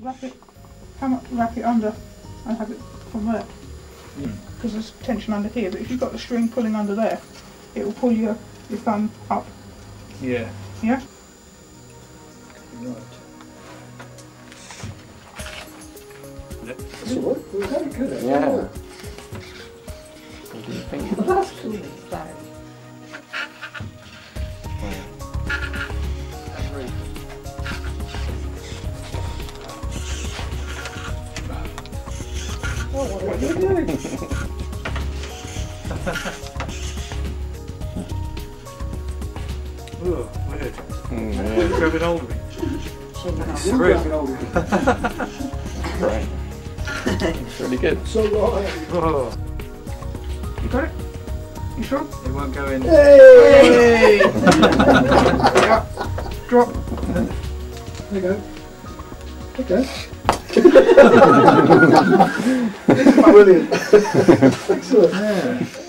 wrap it, come up, wrap it under and have it from there. Mm. Because there's tension under here, but if you've got the string pulling under there, it will pull your, your thumb up. Yeah. Yeah? Right. That's all right. Very good. Yeah. What do you think? That's cool. Oh, what are you doing? Ugh, weird. Mm, me. Right. It's really good. So. Oh, You got it? You sure? it won't go in. Hey! yeah. Drop. There you go. Okay. まあ、そうでね。